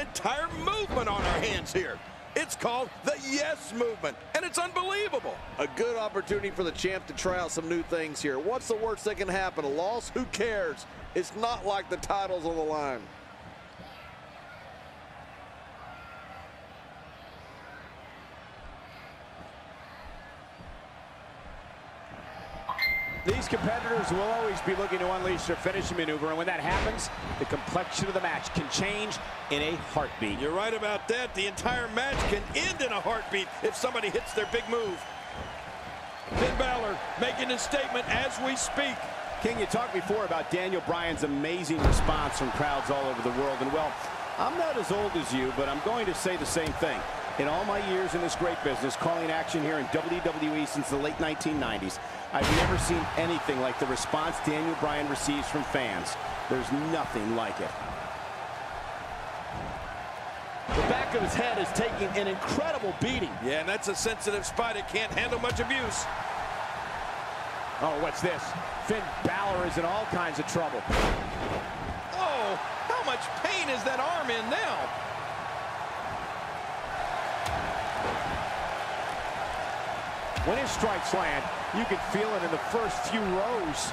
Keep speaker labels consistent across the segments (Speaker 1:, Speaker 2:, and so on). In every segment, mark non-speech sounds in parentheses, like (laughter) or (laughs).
Speaker 1: entire movement on our hands here. It's called the yes movement, and it's unbelievable.
Speaker 2: A good opportunity for the champ to try out some new things here. What's the worst that can happen? A loss? Who cares? It's not like the title's on the line.
Speaker 3: These competitors will always be looking to unleash their finishing maneuver, and when that happens, the complexion of the match can change in a heartbeat.
Speaker 1: You're right about that. The entire match can end in a heartbeat if somebody hits their big move. Finn Balor making his statement as we speak.
Speaker 3: King, you talked before about Daniel Bryan's amazing response from crowds all over the world, and well, I'm not as old as you, but I'm going to say the same thing. In all my years in this great business, calling action here in WWE since the late 1990s, I've never seen anything like the response Daniel Bryan receives from fans. There's nothing like it.
Speaker 2: The back of his head is taking an incredible beating.
Speaker 1: Yeah, and that's a sensitive spot. It can't handle much abuse.
Speaker 3: Oh, what's this? Finn Balor is in all kinds of trouble.
Speaker 1: Oh, how much pain is that arm in now?
Speaker 3: When his strikes land, you can feel it in the first few rows.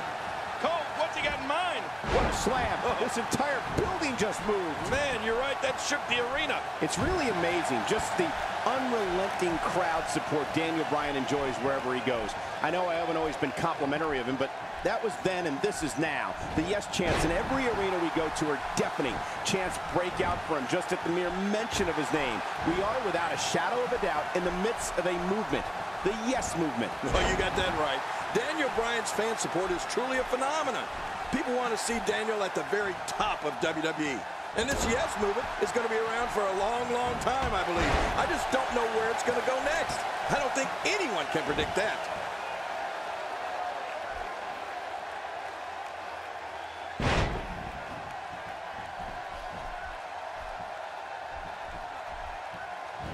Speaker 1: Cole, what's he got in mind?
Speaker 3: What a slam. This entire building just moved.
Speaker 1: Man, you're right. That shook the arena.
Speaker 3: It's really amazing just the unrelenting crowd support Daniel Bryan enjoys wherever he goes. I know I haven't always been complimentary of him, but that was then and this is now. The yes chants in every arena we go to are deafening. Chants break out for him just at the mere mention of his name. We are, without a shadow of a doubt, in the midst of a movement. The yes movement. (laughs)
Speaker 1: Well, you got that right. Daniel Bryan's fan support is truly a phenomenon. People want to see Daniel at the very top of WWE. And this yes movement is going to be around for a long, long time, I believe. I just don't know where it's going to go next. I don't think anyone can predict that.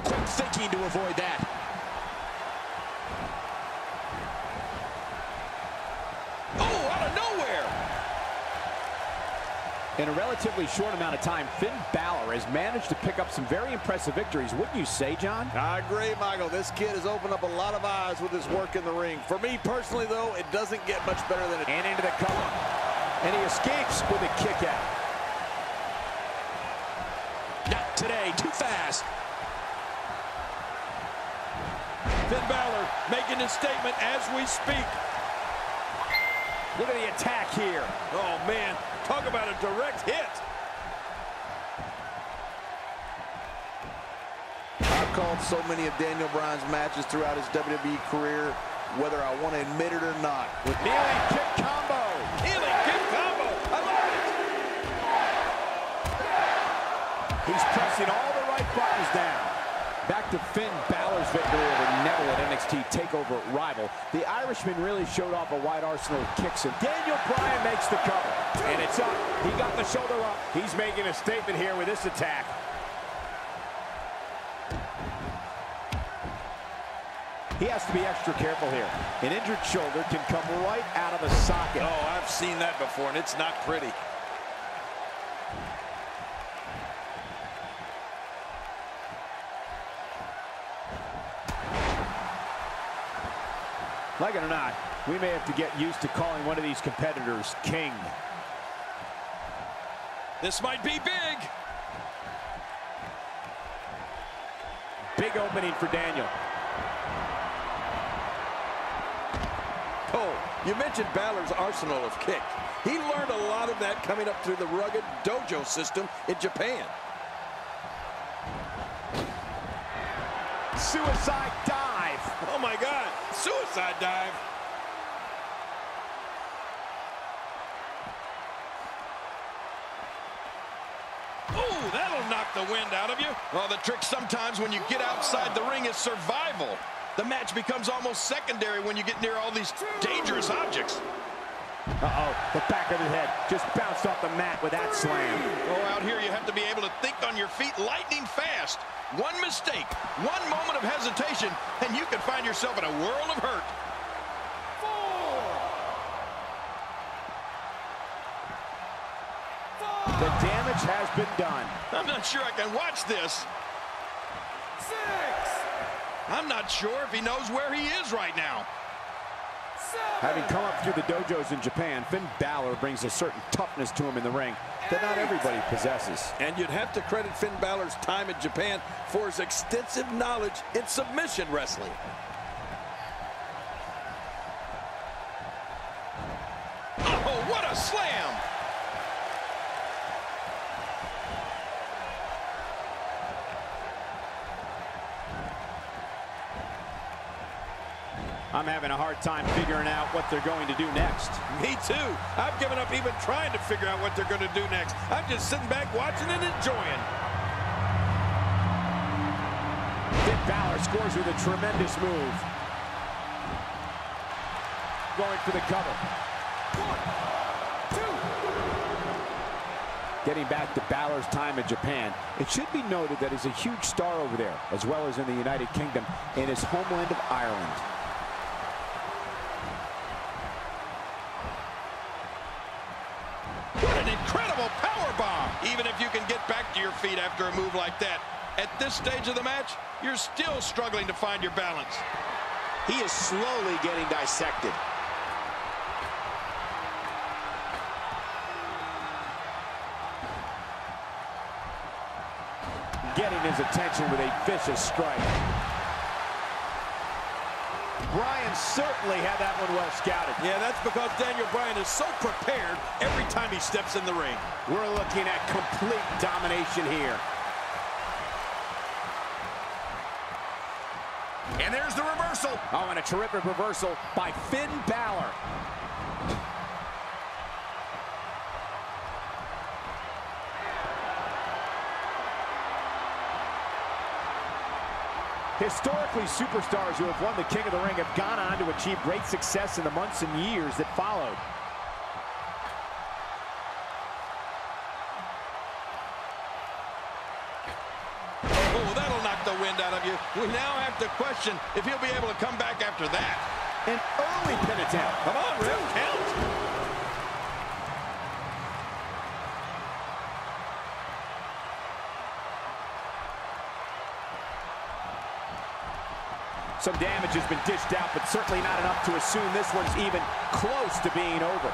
Speaker 3: Quick thinking to avoid that.
Speaker 1: Oh, out of nowhere!
Speaker 3: In a relatively short amount of time, Finn Balor has managed to pick up some very impressive victories. Wouldn't you say, John?
Speaker 2: I agree, Michael. This kid has opened up a lot of eyes with his work in the ring. For me personally, though, it doesn't get much better than it.
Speaker 3: And into the cover. And he escapes with a kick out.
Speaker 1: Not today, too fast. Finn Balor making his statement as we speak.
Speaker 3: Look at the attack here.
Speaker 1: Oh, man, talk about a direct hit.
Speaker 2: I've called so many of Daniel Bryan's matches throughout his WWE career, whether I want to admit it or not.
Speaker 3: Kneeling kick combo. Back to Finn Balor's victory over Neville at NXT TakeOver rival. The Irishman really showed off a wide arsenal of kicks, and Daniel Bryan makes the cover. And it's up. He got the shoulder up. He's making a statement here with this attack. He has to be extra careful here. An injured shoulder can come right out of the socket.
Speaker 1: Oh, I've seen that before, and it's not pretty.
Speaker 3: Like it or not, we may have to get used to calling one of these competitors king.
Speaker 1: This might be big.
Speaker 3: Big opening for Daniel.
Speaker 1: Oh, you mentioned Balor's arsenal of kicks. He learned a lot of that coming up through the rugged dojo system in Japan.
Speaker 3: Suicide dive.
Speaker 1: Suicide dive. Oh, that'll knock the wind out of you. Well, the trick sometimes when you get outside the ring is survival. The match becomes almost secondary when you get near all these dangerous objects.
Speaker 3: Uh-oh, the back of his head just bounced off the mat with that slam.
Speaker 1: Oh, out here you have to be able to think on your feet lightning fast. One mistake, one moment of hesitation, and you can find yourself in a world of hurt.
Speaker 3: four The damage damage has been done.
Speaker 1: I'm not sure I can watch this.
Speaker 4: Six.
Speaker 1: I'm not sure if he knows where he is right now.
Speaker 3: Having come up through the dojos in Japan, Finn Balor brings a certain toughness to him in the ring that not everybody possesses.
Speaker 1: And you'd have to credit Finn Balor's time in Japan for his extensive knowledge in submission wrestling. Oh, what a slam!
Speaker 3: I'm having a hard time figuring out what they're going to do next.
Speaker 1: Me too. I've given up even trying to figure out what they're going to do next. I'm just sitting back watching and enjoying.
Speaker 3: Finn Balor scores with a tremendous move. Going for the cover.
Speaker 4: One. Two.
Speaker 3: Getting back to Balor's time in Japan, it should be noted that he's a huge star over there, as well as in the United Kingdom, in his homeland of Ireland.
Speaker 1: Even if you can get back to your feet after a move like that, at this stage of the match, you're still struggling to find your balance.
Speaker 5: He is slowly getting dissected.
Speaker 3: Getting his attention with a vicious strike. Bryan certainly had that one well scouted.
Speaker 1: Yeah, that's because Daniel Bryan is so prepared every time he steps in the ring.
Speaker 3: We're looking at complete domination here.
Speaker 5: And there's the reversal.
Speaker 3: Oh, and a terrific reversal by Finn Balor. Historically, superstars who have won the King of the Ring have gone on to achieve great success in the months and years that followed.
Speaker 1: Oh, that'll knock the wind out of you. We now have to question if he'll be able to come back after that.
Speaker 3: An early pin attempt.
Speaker 1: Come on, Rip, count.
Speaker 3: Some damage has been dished out, but certainly not enough to assume this one's even close to being over.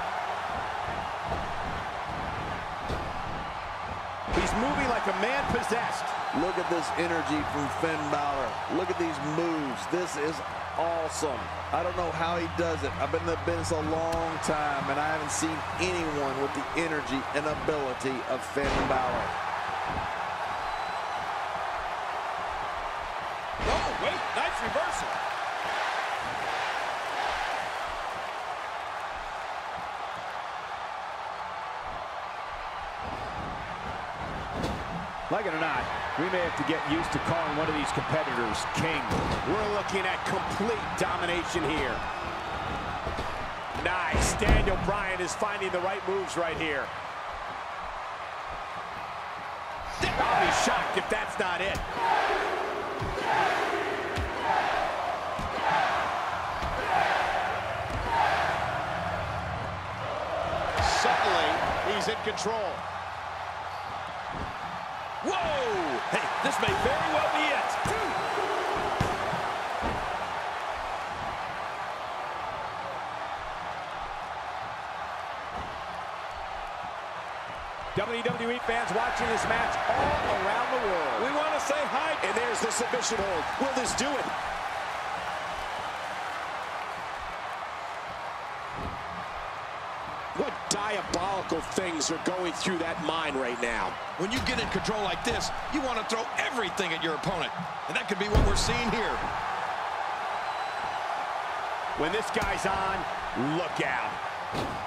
Speaker 3: He's moving like a man possessed.
Speaker 2: Look at this energy from Finn Balor. Look at these moves. This is awesome. I don't know how he does it. I've been in the business a long time, and I haven't seen anyone with the energy and ability of Finn Balor.
Speaker 1: Oh, wait, nice reversal.
Speaker 3: Like it or not, we may have to get used to calling one of these competitors king. We're looking at complete domination here. Nice. Daniel Bryan is finding the right moves right here. I'll be shocked if that's not it.
Speaker 5: Control.
Speaker 1: Whoa! Hey, this may very well be it.
Speaker 3: WWE fans watching this match all around the world.
Speaker 1: We want to say hi.
Speaker 5: And there's the submission hold. Will this do it? What diabolical things are going through that mind right now?
Speaker 1: When you get in control like this, you want to throw everything at your opponent. And that could be what we're seeing here.
Speaker 3: When this guy's on, look out.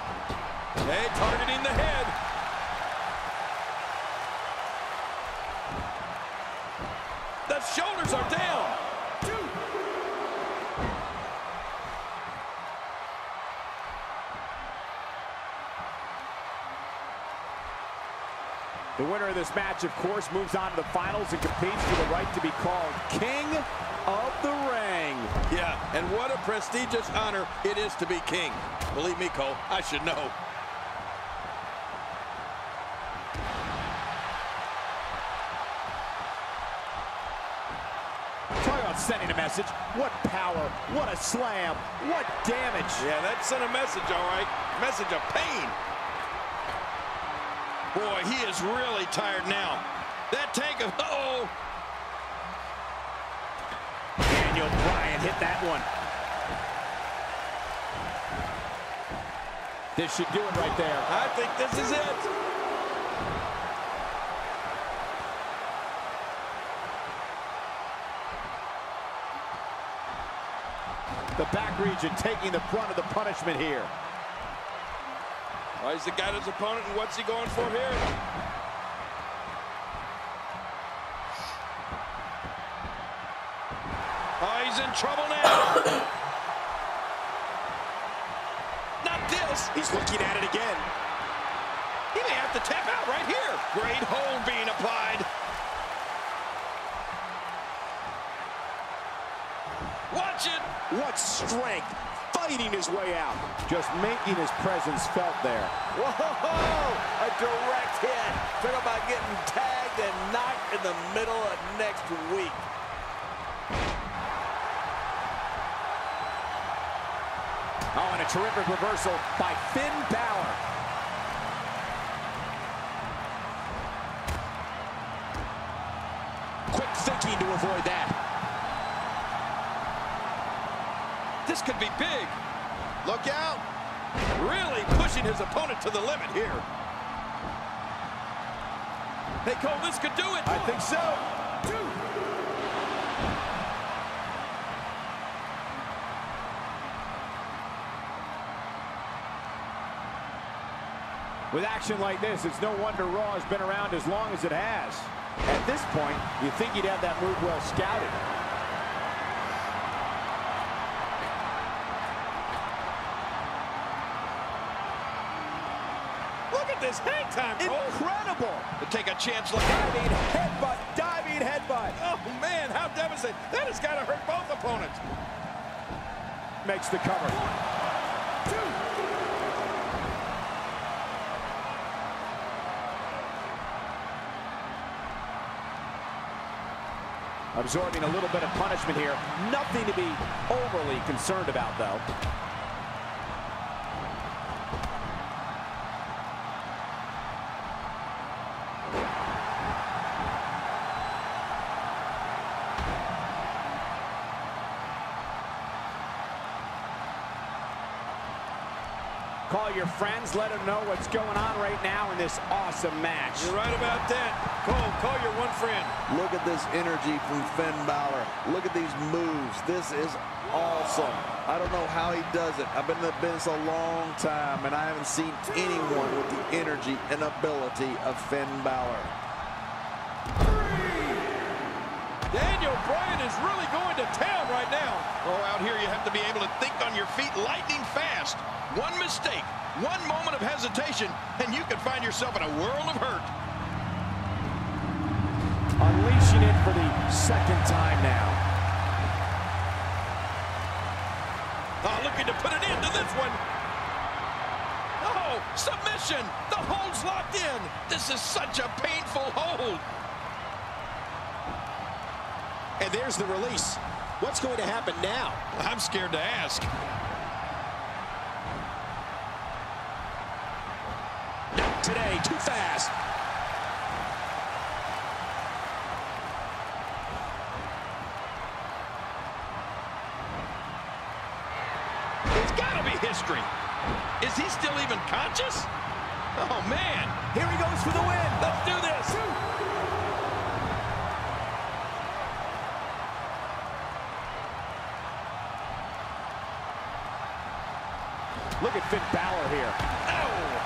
Speaker 3: this match, of course, moves on to the finals and competes for the right to be called King of the Ring.
Speaker 1: Yeah, and what a prestigious honor it is to be king. Believe me, Cole, I should know.
Speaker 3: sending a message. What power, what a slam, what damage.
Speaker 1: Yeah, that sent a message, all right. Message of pain. Boy, he is really tired now. That tank of, uh oh
Speaker 3: Daniel Bryan hit that one. This should do it right there.
Speaker 1: I think this is it.
Speaker 3: The back region taking the brunt of the punishment here.
Speaker 1: Well, he's the got his opponent, and what's he going for here? Oh, he's in trouble now. (coughs) Not this.
Speaker 3: He's looking at it again.
Speaker 1: He may have to tap out right here. Great hold being applied. Watch it.
Speaker 3: What strength, fighting his way out. Just making his presence felt there.
Speaker 2: Whoa! A direct hit. Talk about getting tagged and knocked in the middle of next week.
Speaker 3: Oh, and a terrific reversal by Finn Balor. Quick thinking to avoid that.
Speaker 1: This could be big. Look out. Really pushing his opponent to the limit here. Hey, Cole, this could do it.
Speaker 3: I think so.
Speaker 1: Two.
Speaker 3: With action like this, it's no wonder Raw has been around as long as it has. At this point, you think he'd have that move well scouted.
Speaker 1: Look at this hang time.
Speaker 3: Incredible!
Speaker 1: To take a chance like
Speaker 3: Diving headbutt, diving headbutt.
Speaker 1: Oh, man, how devastating. That has got to hurt both opponents.
Speaker 3: Makes the cover. Absorbing a little bit of punishment here. Nothing to be overly concerned about, though. Call your friends, let them know what's going on right now in this awesome match.
Speaker 1: You're right about that. Cole, call your one friend.
Speaker 2: Look at this energy from Finn Balor. Look at these moves. This is awesome. I don't know how he does it. I've been in the business a long time, and I haven't seen anyone with the energy and ability of Finn Balor.
Speaker 1: Daniel Bryan is really going to town right now. Oh, out here you have to be able to think on your feet lightning fast. One mistake, one moment of hesitation, and you could find yourself in a world of hurt.
Speaker 3: Unleashing it for the second time now.
Speaker 1: Oh, looking to put an end to this one. Oh, submission. The hold's locked in. This is such a painful hold.
Speaker 5: And there's the release. What's going to happen now?
Speaker 1: I'm scared to ask.
Speaker 5: Not today, too fast.
Speaker 1: It's got to be history. Is he still even conscious? Oh, man.
Speaker 3: Here he goes for the win.
Speaker 1: Let's do this.
Speaker 3: Look at Finn Balor here.
Speaker 1: Oh.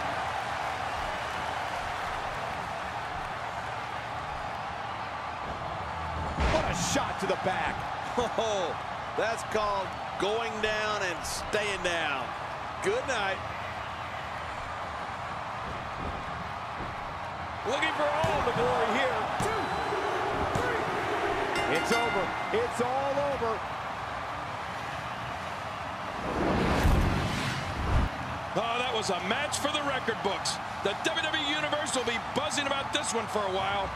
Speaker 3: What a shot to the back. (laughs)
Speaker 2: Oh, that's called going down and staying down. Good night.
Speaker 1: Looking for all the glory here.
Speaker 3: It's over. It's all over.
Speaker 1: Oh, that was a match for the record books. The WWE Universe will be buzzing about this one for a while.